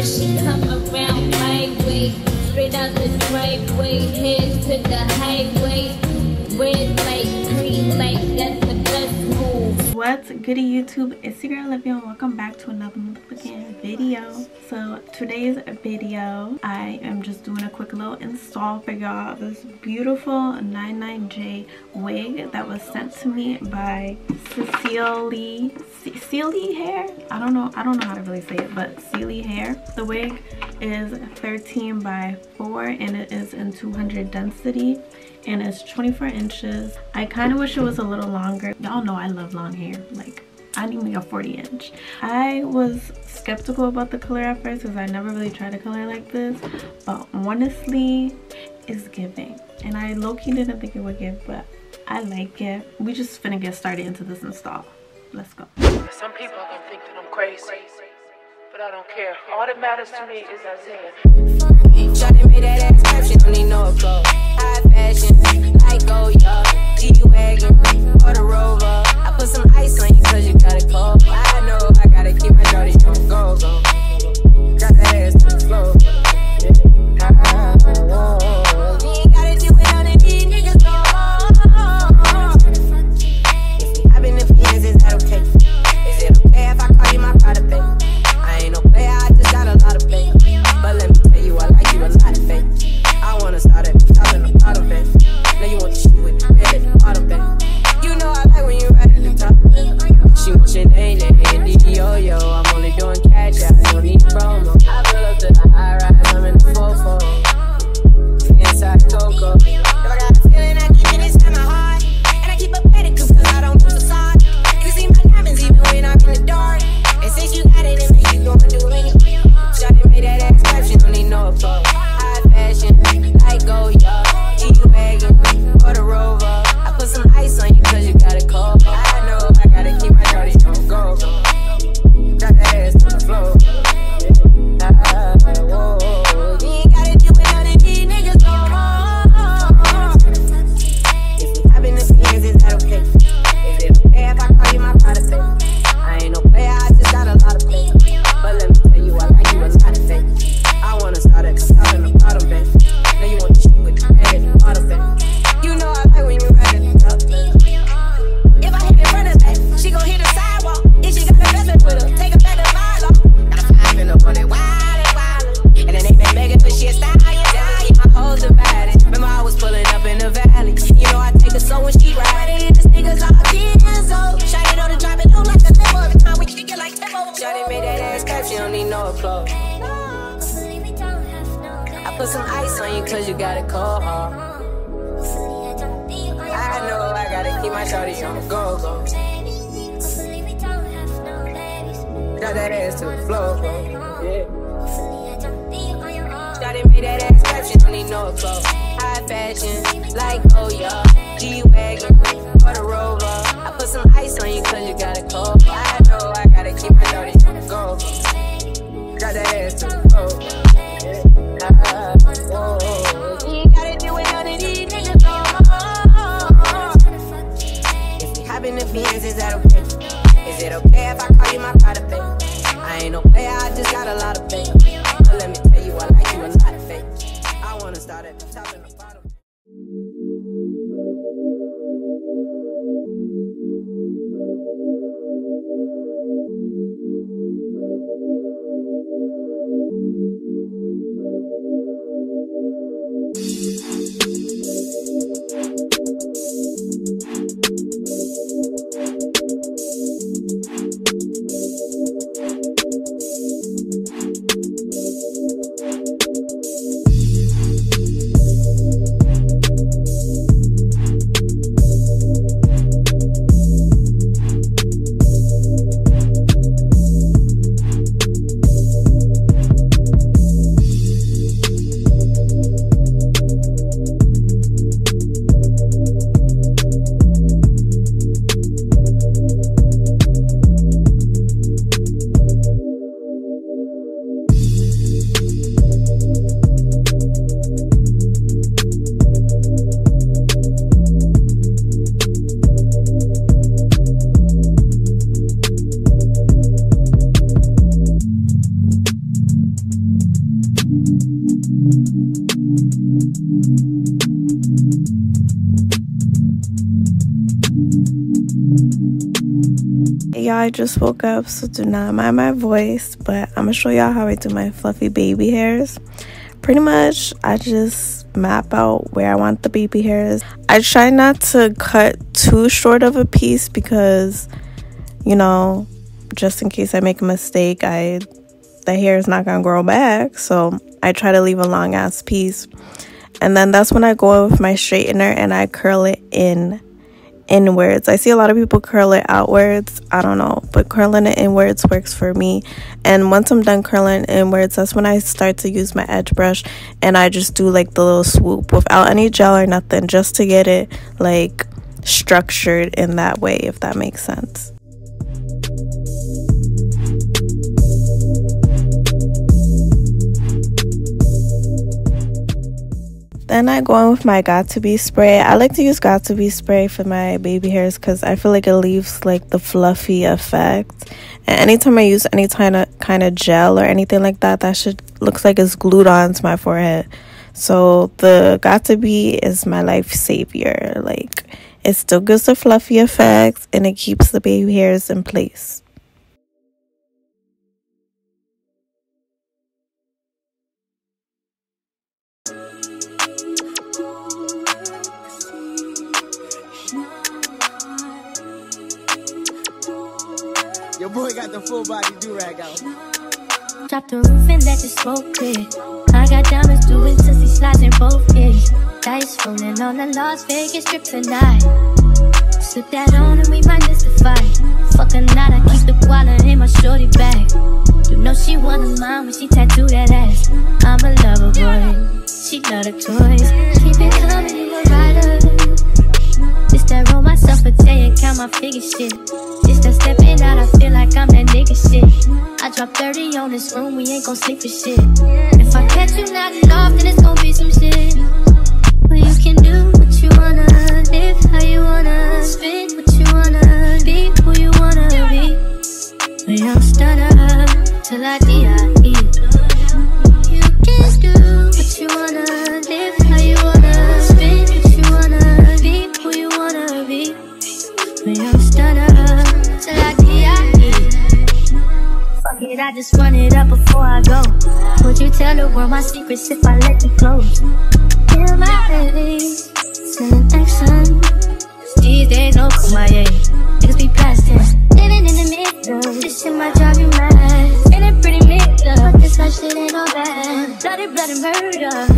around my way. Straight out the driveway, head to the highway. Red light, green light, that's the best move. What's good YouTube? It's your girl Livvia and welcome back to another video. So today's video, I am just doing a quick little install for y'all. This beautiful 99J wig that was sent to me by Cecily, Cecily Hair? I don't know, I don't know how to really say it, but Cecily Hair. The wig is 13 by 4 and it is in 200 density and it's 24 inches. I kind of wish it was a little longer. Y'all know I love long hair. Like I need me a 40 inch. I was skeptical about the color at first because I never really tried a color like this. But honestly, it's giving. And I low-key didn't think it would give, but I like it. We just finna get started into this install. Let's go. Some people are gonna think that I'm crazy, but I don't care. All that matters to me is Isaiah. Shot that ass don't need no upload. High fashion, like go, yo. I know I gotta keep my shorty on the go go. Got that ass to the floor, make that ass don't need no clothes. High fashion, like oh Benz is out of y'all I just woke up so do not mind my voice but I'm gonna show y'all how I do my fluffy baby hairs. Pretty much I just map out where I want the baby hairs. I try not to cut too short of a piece because you know just in case I make a mistake I the hair is not gonna grow back so I try to leave a long ass piece. And then that's when I go with my straightener and I curl it in inwards. I see a lot of people curl it outwards. I don't know, but curling it inwards works for me. And once I'm done curling inwards, that's when I start to use my edge brush and I just do like the little swoop without any gel or nothing just to get it like structured in that way, if that makes sense. Then I go in with my Got2b spray. I like to use Got2b spray for my baby hairs because I feel like it leaves like the fluffy effect. And anytime I use any kind of kind of gel or anything like that, that should looks like it's glued onto my forehead. So the Got2b is my life savior. Like it still gives the fluffy effect and it keeps the baby hairs in place. Boy got the full body do rag out. Drop the roof and let the smoke clear. I got diamonds doing sissy slides in both ears. Dice rolling on the Las Vegas strip tonight. Slip that on and we might miss the fight. Fuck a night, I keep the wallet in my shorty bag. You know she wanna mine when she tattoo that ass. I'm a lover boy, she love the toys. Keep it coming, a day and count my figure shit. Just that stepping out, I feel like I'm that nigga shit. I drop 30 on this room, we ain't gon' sleep for shit. If I catch you nodding off, then it's gon' be some shit. Well, you can do what you wanna, live how you wanna, spit what you wanna, be who you wanna be. We don't stutter till I D.I.E. just run it up before I go. Would you tell the world my secrets if I let you close? Feel my face, send action. These days, no kumbaya. Niggas be past tense. Living in the middle, this shit might drive you mad. Ain't it pretty up? But this life shit ain't all bad. Bloody, bloody murder.